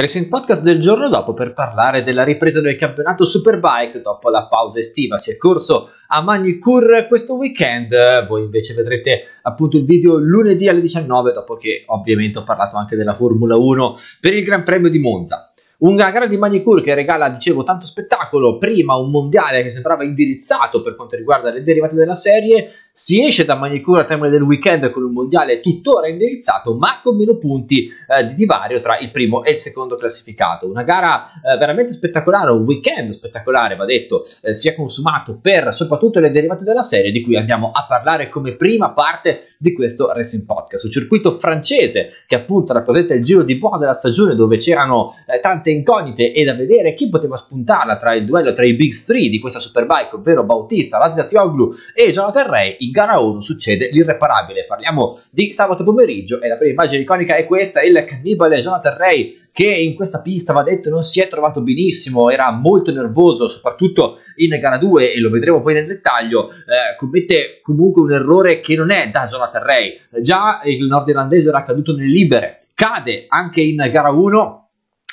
Racing Podcast del giorno dopo per parlare della ripresa del campionato Superbike dopo la pausa estiva. Si è corso a Magny-Cours questo weekend, voi invece vedrete appunto il video lunedì alle 19 dopo che ovviamente ho parlato anche della Formula 1 per il Gran Premio di Monza. Una gara di Magnicure che regala, dicevo, tanto spettacolo, prima un mondiale che sembrava indirizzato per quanto riguarda le derivate della serie, si esce da Magnicure al termine del weekend con un mondiale tuttora indirizzato, ma con meno punti eh, di divario tra il primo e il secondo classificato. Una gara eh, veramente spettacolare, un weekend spettacolare, va detto, eh, si è consumato per soprattutto le derivate della serie, di cui andiamo a parlare come prima parte di questo Racing Podcast. Un circuito francese che appunto rappresenta il giro di boa della stagione dove c'erano eh, tante tante incognite e da vedere chi poteva spuntarla tra il duello tra i big three di questa Superbike, ovvero Bautista, Razgatioglu e Jonathan Ray, in gara 1 succede l'irreparabile. Parliamo di sabato pomeriggio e la prima immagine iconica è questa, il cannibale Jonathan Ray che in questa pista, va detto, non si è trovato benissimo, era molto nervoso, soprattutto in gara 2 e lo vedremo poi nel dettaglio, eh, commette comunque un errore che non è da Jonathan Ray. Già il nordirlandese era caduto nelle libere, cade anche in gara 1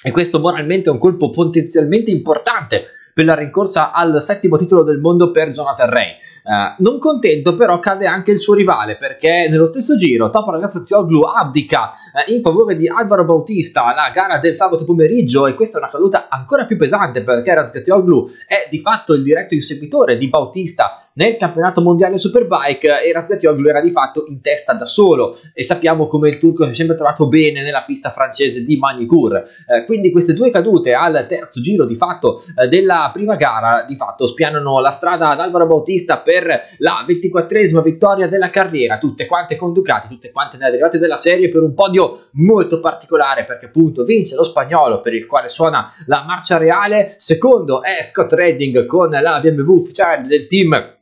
e questo moralmente è un colpo potenzialmente importante per la rincorsa al settimo titolo del mondo per Jonathan Ray. Uh, non contento però cade anche il suo rivale perché nello stesso giro Topo ragazzo Tioglu abdica uh, in favore di Alvaro Bautista la gara del sabato pomeriggio e questa è una caduta ancora più pesante perché Razgatioglu è di fatto il diretto inseguitore di Bautista nel campionato mondiale Superbike e Razgatioglu era di fatto in testa da solo e sappiamo come il turco si è sempre trovato bene nella pista francese di Magny-Cours. Uh, quindi queste due cadute al terzo giro di fatto della prima gara di fatto spianano la strada ad Alvaro Bautista per la 24esima vittoria della carriera, tutte quante con Ducati, tutte quante nelle derivate della serie per un podio molto particolare perché appunto vince lo spagnolo per il quale suona la marcia reale, secondo è Scott Redding con la BMW ufficiale del team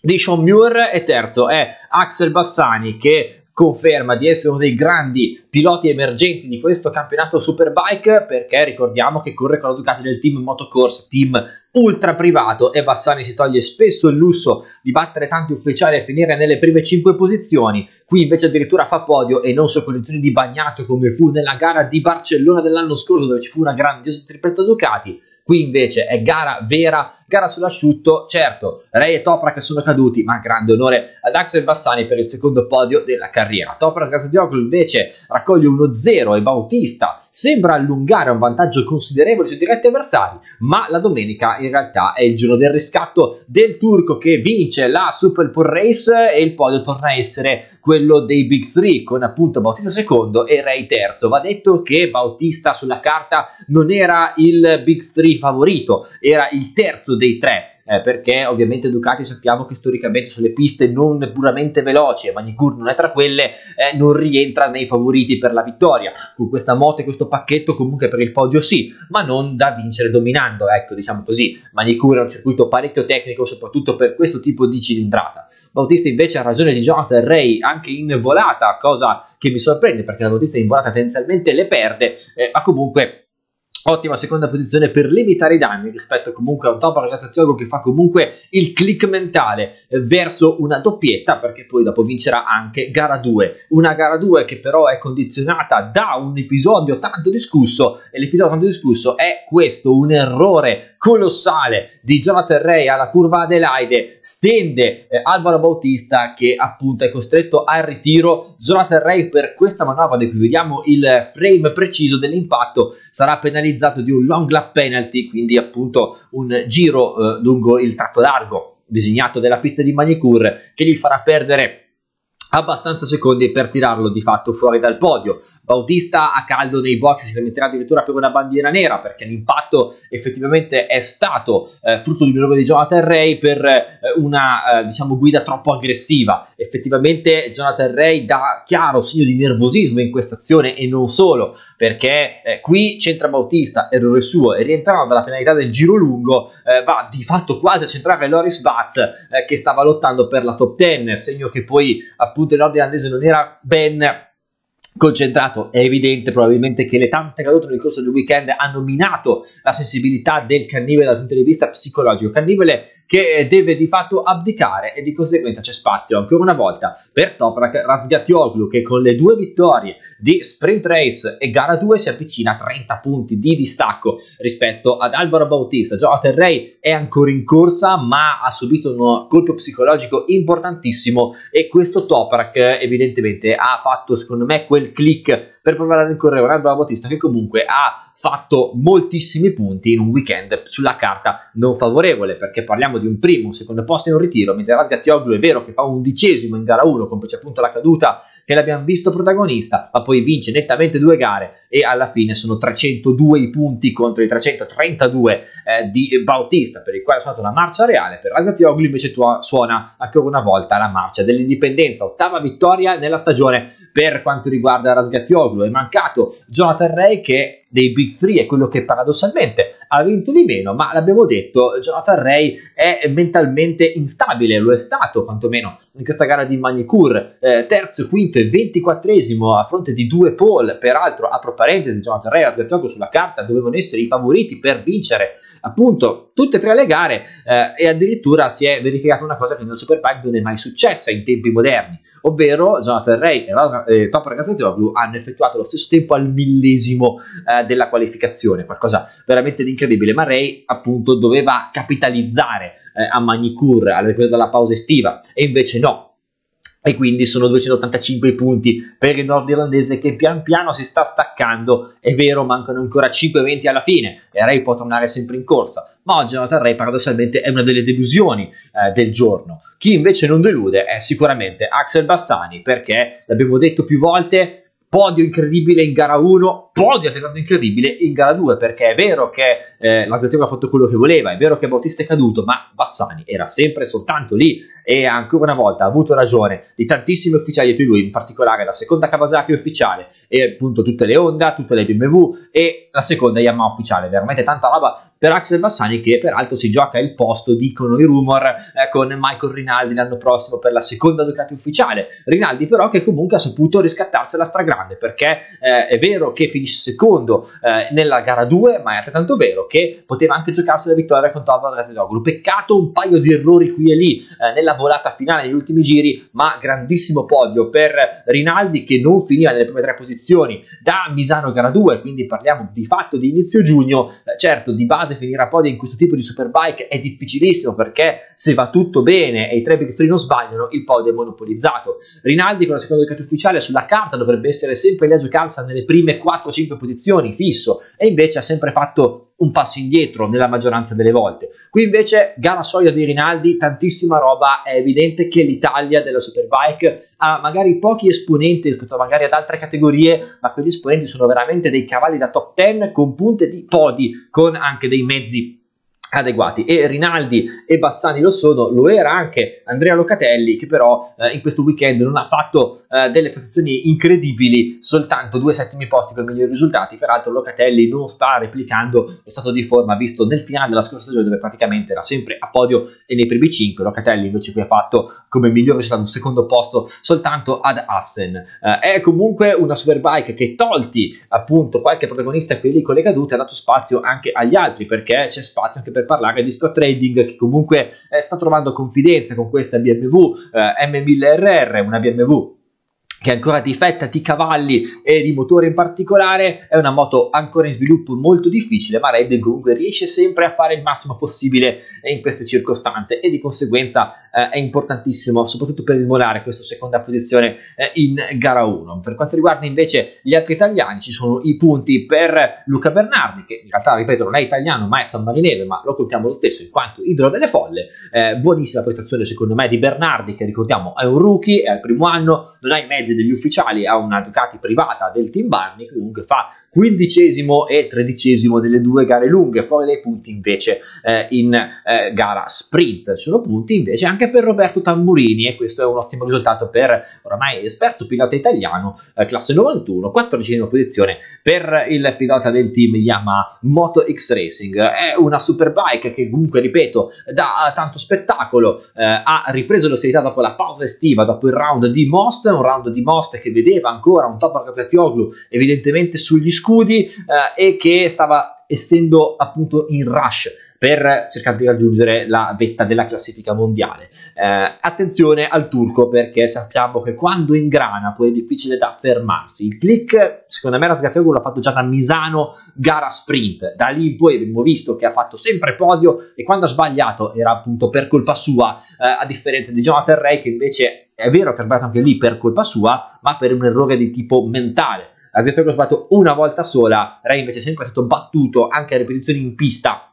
di Sean Muir. E terzo è Axel Bassani che conferma di essere uno dei grandi piloti emergenti di questo campionato Superbike perché ricordiamo che corre con la Ducati del team Motocorse, team ultra privato e Bassani si toglie spesso il lusso di battere tanti ufficiali e finire nelle prime 5 posizioni, qui invece addirittura fa podio e non su condizioni di bagnato come fu nella gara di Barcellona dell'anno scorso dove ci fu una grandiosa tripletta Ducati, qui invece è gara vera gara sull'asciutto, certo, Ray e Toprak sono caduti, ma grande onore ad Axel Bassani per il secondo podio della carriera. Toprak Gazadioglu invece raccoglie 1-0 e Bautista sembra allungare un vantaggio considerevole sui diretti avversari, ma la domenica in realtà è il giorno del riscatto del turco che vince la Super Pole Race e il podio torna a essere quello dei Big Three con appunto Bautista secondo e Ray terzo. Va detto che Bautista sulla carta non era il Big Three favorito, era il terzo dei tre. Eh, perché ovviamente Ducati sappiamo che storicamente sulle piste non puramente veloci e Manicur non è tra quelle, eh, non rientra nei favoriti per la vittoria. Con questa moto e questo pacchetto comunque per il podio sì, ma non da vincere dominando, ecco diciamo così. Manicur è un circuito parecchio tecnico soprattutto per questo tipo di cilindrata. Bautista invece ha ragione di Jonathan Ray anche in volata, cosa che mi sorprende perché la Bautista in volata tendenzialmente le perde, eh, ma comunque ottima seconda posizione per limitare i danni rispetto comunque a un top ragazzaziolo che fa comunque il click mentale verso una doppietta perché poi dopo vincerà anche gara 2 una gara 2 che però è condizionata da un episodio tanto discusso e l'episodio tanto discusso è questo un errore colossale di Jonathan Ray alla curva Adelaide stende eh, Alvaro Bautista che appunto è costretto al ritiro. Jonathan Ray per questa manovra di cui vediamo il frame preciso dell'impatto sarà penalizzato penalizzato di un long lap penalty, quindi appunto un giro eh, lungo il tratto largo disegnato della pista di Manicure che gli farà perdere abbastanza secondi per tirarlo di fatto fuori dal podio. Bautista a caldo nei box si metterà addirittura per una bandiera nera perché l'impatto effettivamente è stato eh, frutto di un errore di Jonathan Ray per eh, una eh, diciamo guida troppo aggressiva. Effettivamente Jonathan Ray dà chiaro segno di nervosismo in questa azione e non solo perché eh, qui centra Bautista, errore suo e rientrando dalla penalità del giro lungo eh, va di fatto quasi a centrare Loris Vaz eh, che stava lottando per la top 10, segno che poi appunto appunto il nord irlandese non era ben concentrato, è evidente probabilmente che le tante cadute nel corso del weekend hanno minato la sensibilità del cannibale dal punto di vista psicologico, cannibale che deve di fatto abdicare e di conseguenza c'è spazio ancora una volta per Toprak Razgatioglu che con le due vittorie di sprint race e gara 2 si avvicina a 30 punti di distacco rispetto ad Alvaro Bautista. Jonathan Ray è ancora in corsa ma ha subito un colpo psicologico importantissimo e questo Toprak evidentemente ha fatto secondo me quel quel click per provare a rincorrere un Alba Bautista che comunque ha fatto moltissimi punti in un weekend sulla carta non favorevole perché parliamo di un primo, un secondo posto e un ritiro. Mentre Rasgatioglu è vero che fa undicesimo in gara 1 complice appunto la caduta che l'abbiamo visto protagonista ma poi vince nettamente due gare e alla fine sono 302 i punti contro i 332 eh, di Bautista per il quale è stata la marcia reale. Per Rasgatioglu invece suona ancora una volta la marcia dell'indipendenza. Ottava vittoria nella stagione per quanto riguarda riguarda Rasgatioglu, è mancato Jonathan Ray che dei Big Three è quello che paradossalmente ha vinto di meno, ma l'abbiamo detto, Jonathan Ray è mentalmente instabile, lo è stato quantomeno in questa gara di Manicure, eh, terzo, quinto e ventiquattresimo a fronte di due pole, peraltro apro parentesi, Jonathan Ray e Rasgatioglu sulla carta dovevano essere i favoriti per vincere appunto tutte e tre le gare eh, e addirittura si è verificata una cosa che nel Superbike non è mai successa in tempi moderni, ovvero Jonathan Ray e Top Rasgatioglu hanno effettuato lo stesso tempo al millesimo eh, della qualificazione, qualcosa veramente di incredibile. Ma Ray appunto doveva capitalizzare eh, a Magnicur alla ripresa della pausa estiva e invece no, e quindi sono 285 punti per il nordirlandese che pian piano si sta staccando. È vero, mancano ancora 5 eventi alla fine e Ray può tornare sempre in corsa, ma oggi Jonathan Ray paradossalmente è una delle delusioni eh, del giorno. Chi invece non delude è sicuramente Axel Bassani perché l'abbiamo detto più volte podio incredibile in gara 1, podio altrettanto incredibile in gara 2, perché è vero che eh, la Zetione ha fatto quello che voleva, è vero che Bautista è caduto, ma Bassani era sempre soltanto lì e ancora una volta ha avuto ragione di tantissimi ufficiali di lui, in particolare la seconda Kawasaki ufficiale e appunto tutte le Honda, tutte le BMW e la seconda Yamaha ufficiale, veramente tanta roba per Axel Bassani che peraltro si gioca il posto, dicono i rumor, eh, con Michael Rinaldi l'anno prossimo per la seconda Ducati ufficiale, Rinaldi però che comunque ha saputo riscattarsela stragrande grande perché eh, è vero che finisce secondo eh, nella gara 2, ma è altrettanto vero che poteva anche giocarsi la vittoria con Tova Razedoglu. Peccato un paio di errori qui e lì eh, nella volata finale negli ultimi giri, ma grandissimo podio per Rinaldi che non finiva nelle prime tre posizioni da Misano gara 2, quindi parliamo di fatto di inizio giugno. Eh, certo, di base finire a podio in questo tipo di superbike è difficilissimo perché se va tutto bene e i tre big three non sbagliano, il podio è monopolizzato. Rinaldi con la seconda Ducati ufficiale sulla carta dovrebbe essere sempre lì a giocarsela nelle prime 4-5 posizioni fisso e invece ha sempre fatto un passo indietro nella maggioranza delle volte. Qui invece gara solida di Rinaldi, tantissima roba, è evidente che l'Italia della Superbike ha magari pochi esponenti rispetto magari ad altre categorie, ma quegli esponenti sono veramente dei cavalli da top 10 con punte di podi, con anche dei mezzi adeguati. E Rinaldi e Bassani lo sono, lo era anche Andrea Locatelli che però eh, in questo weekend non ha fatto eh, delle prestazioni incredibili, soltanto due settimi posti per migliori risultati, peraltro Locatelli non sta replicando lo stato di forma visto nel finale della scorsa stagione dove praticamente era sempre a podio e nei primi 5, Locatelli invece qui ha fatto come miglior risultato un secondo posto soltanto ad Assen, eh, è comunque una superbike che tolti appunto qualche protagonista quelli con le cadute ha dato spazio anche agli altri perché c'è spazio anche per per parlare di Scott Trading che comunque eh, sta trovando confidenza con questa BMW eh, M1000RR, una BMW che ancora difetta di cavalli e di motore in particolare, è una moto ancora in sviluppo molto difficile, ma Red comunque riesce sempre a fare il massimo possibile in queste circostanze e di conseguenza eh, è importantissimo soprattutto per rimolare questa seconda posizione eh, in gara 1. Per quanto riguarda invece gli altri italiani ci sono i punti per Luca Bernardi, che in realtà ripeto non è italiano ma è sammarinese, ma lo contiamo lo stesso in quanto idolo delle folle, eh, buonissima prestazione secondo me di Bernardi che ricordiamo è un rookie, è al primo anno, non ha i mezzi degli ufficiali a una Ducati privata del team Barney che comunque fa quindicesimo e tredicesimo nelle due gare lunghe fuori dai punti invece eh, in eh, gara sprint. Sono punti invece anche per Roberto Tamburini e questo è un ottimo risultato per oramai esperto pilota italiano eh, classe 91 14 posizione per il pilota del team Yamaha Moto X Racing. È una superbike che comunque ripeto dà tanto spettacolo eh, ha ripreso l'ostilità dopo la pausa estiva dopo il round di Most un round di di Most che vedeva ancora un Topar Gazzettioglu evidentemente sugli scudi eh, e che stava essendo appunto in rush per cercare di raggiungere la vetta della classifica mondiale. Eh, attenzione al turco perché sappiamo che quando ingrana poi è difficile da fermarsi. Il click, secondo me, Razgatiogo l'ha fatto già da Misano, gara sprint. Da lì in poi abbiamo visto che ha fatto sempre podio e quando ha sbagliato era appunto per colpa sua, eh, a differenza di Jonathan Ray che invece è vero che ha sbagliato anche lì per colpa sua, ma per un errore di tipo mentale. Razgatiogo ha sbagliato una volta sola, Ray invece è sempre stato battuto anche a ripetizioni in pista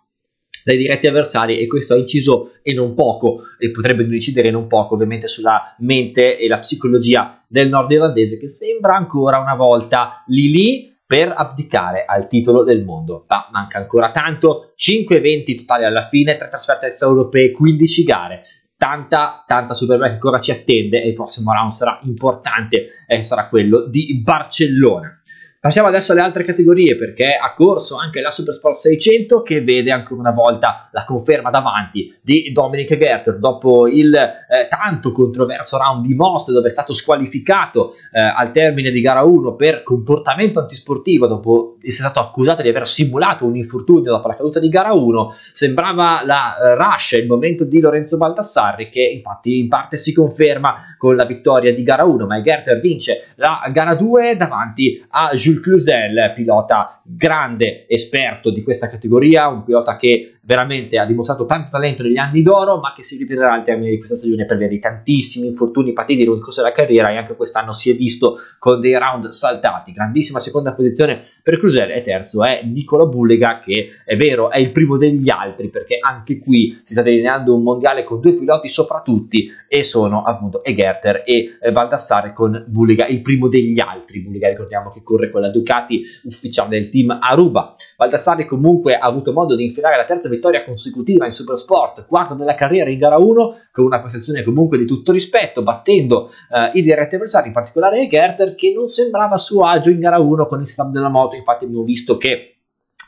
dai diretti avversari e questo ha inciso e non poco e potrebbe incidere non poco ovviamente sulla mente e la psicologia del nord irlandese che sembra ancora una volta lì lì per abdicare al titolo del mondo. Ma manca ancora tanto, 5 eventi totali alla fine, 3 trasferte extraeuropee, 15 gare. Tanta, tanta Superbike ancora ci attende e il prossimo round sarà importante e sarà quello di Barcellona. Passiamo adesso alle altre categorie perché ha corso anche la Supersport 600 che vede ancora una volta la conferma davanti di Dominic Gerter dopo il eh, tanto controverso round di Most dove è stato squalificato eh, al termine di gara 1 per comportamento antisportivo dopo essere stato accusato di aver simulato un infortunio dopo la caduta di gara 1 sembrava la eh, rush il momento di Lorenzo Baldassarri che infatti in parte si conferma con la vittoria di gara 1 ma Gerter vince la gara 2 davanti a Jules Cluzel, pilota grande, esperto di questa categoria, un pilota che veramente ha dimostrato tanto talento negli anni d'oro, ma che si ritirerà al termine di questa stagione per via di tantissimi infortuni patiti nel corso della carriera e anche quest'anno si è visto con dei round saltati. Grandissima seconda posizione per Cluzel e terzo è Nicola Bullega che è vero è il primo degli altri perché anche qui si sta delineando un mondiale con due piloti sopra tutti e sono appunto Egerter e Baldassare con Bullega il primo degli altri. Bullega ricordiamo che corre con la Ducati ufficiale del team Aruba. Baldassari comunque ha avuto modo di infilare la terza vittoria consecutiva in Supersport, quarta della carriera in gara 1, con una prestazione comunque di tutto rispetto, battendo eh, i diretti avversari, in particolare Gerter, che non sembrava a suo agio in gara 1 con il setup della moto, infatti abbiamo visto che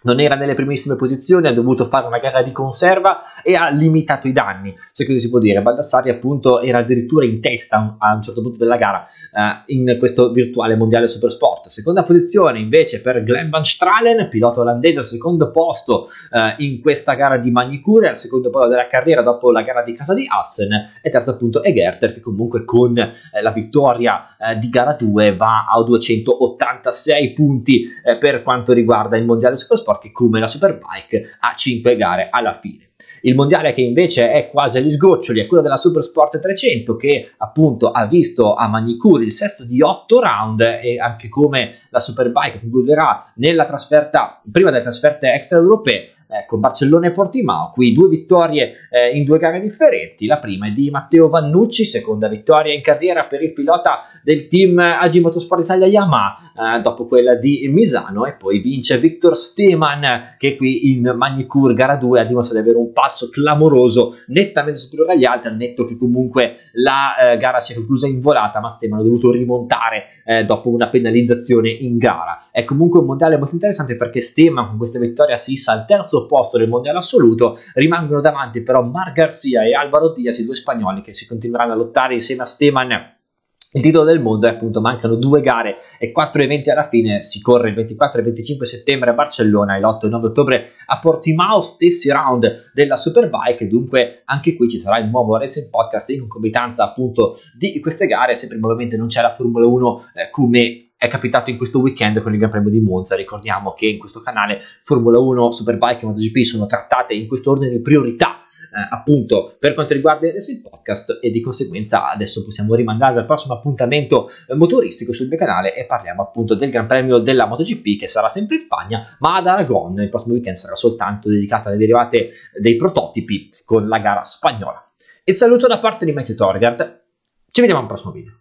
non era nelle primissime posizioni, ha dovuto fare una gara di conserva e ha limitato i danni, se così si può dire. Baldassari appunto era addirittura in testa a un certo punto della gara eh, in questo virtuale mondiale supersport. Seconda posizione invece per Glenn Van Stralen, pilota olandese al secondo posto eh, in questa gara di Magnicure, al secondo posto della carriera dopo la gara di casa di Assen e terzo appunto Egerter che comunque con eh, la vittoria eh, di gara 2 va a 286 punti eh, per quanto riguarda il mondiale supersport sport come la Superbike a 5 gare alla fine. Il mondiale che invece è quasi agli sgoccioli è quello della Super Sport 300 che appunto ha visto a Magnicuri il sesto di 8 round e anche come la Superbike concluderà nella trasferta, prima delle trasferte extraeuropee eh, con Barcellona e Portimao, qui due vittorie eh, in due gare differenti, la prima è di Matteo Vannucci, seconda vittoria in carriera per il pilota del team AG Motorsport Italia Yamaha eh, dopo quella di Misano e poi vince Victor Steman che qui in Magnicur gara 2 ha dimostrato di avere un passo clamoroso, nettamente superiore agli altri, al netto che comunque la eh, gara si è conclusa in volata, ma Steman ha dovuto rimontare eh, dopo una penalizzazione in gara. È comunque un mondiale molto interessante perché Steman con questa vittoria si issa al terzo posto del mondiale assoluto, rimangono davanti però Mar Garcia e Alvaro Diaz, i due spagnoli che si continueranno a lottare insieme a Steman il titolo del mondo è appunto mancano due gare e quattro eventi alla fine, si corre il 24 e 25 settembre a Barcellona e l'8 e 9 ottobre a Portimao, stessi round della Superbike, dunque anche qui ci sarà il nuovo Racing Podcast in concomitanza appunto di queste gare, sempre ovviamente non c'è la Formula 1 eh, come è capitato in questo weekend con il Gran Premio di Monza. Ricordiamo che in questo canale Formula 1, Superbike e MotoGP sono trattate in questo ordine di priorità, eh, appunto per quanto riguarda il podcast, e di conseguenza adesso possiamo rimandare al prossimo appuntamento motoristico sul mio canale e parliamo appunto del Gran Premio della MotoGP che sarà sempre in Spagna, ma ad Aragon il prossimo weekend sarà soltanto dedicato alle derivate dei prototipi con la gara spagnola. Il saluto da parte di Matthew Torgard. Ci vediamo al prossimo video.